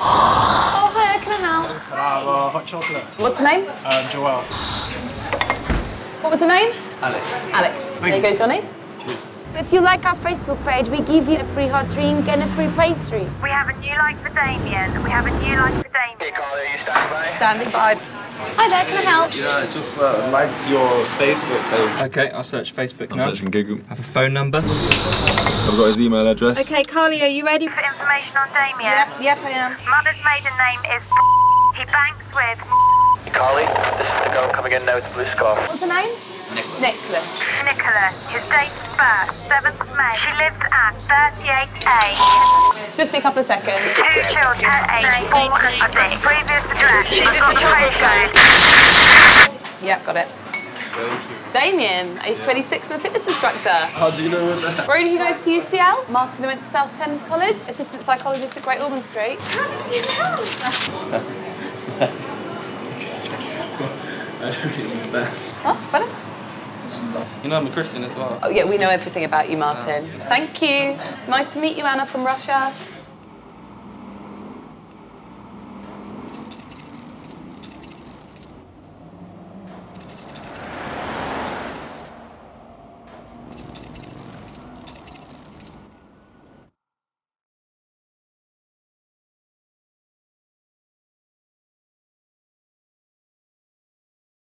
Oh, hi, can I help? Can I have a hot chocolate? What's the name? Um, Joelle. What was the name? Alex. Alex. There you go, Johnny. If you like our Facebook page, we give you a free hot drink and a free pastry. We have a new like for Damien. We have a new like for Damien. Standing by. Standing by. Hi there, can I help? Yeah, I just uh, liked your Facebook page. Okay, I'll search Facebook I'm now. searching Google. Have a phone number. I've got his email address. Okay, Carly, are you ready for information on Damien? Yep, yep, I am. Mother's maiden name is He banks with Carly, this is the girl coming in now with the blue scarf. What's her name? Nicholas. Nicola. His date of birth, 7th May. She lives at 38A. Just be a couple of seconds. Two children, age 4 and 6. Previous address. She's got the postcode. Yep, got it. Damien, age 26 and a fitness instructor. How do you know that? Brody goes to UCL. Martin went to South Thames College. Assistant psychologist at Great Ormond Street. How did you know? That is. I don't understand. Oh, better? You know I'm a Christian as well. Oh, yeah, we know everything about you, Martin. Thank you. Nice to meet you, Anna from Russia.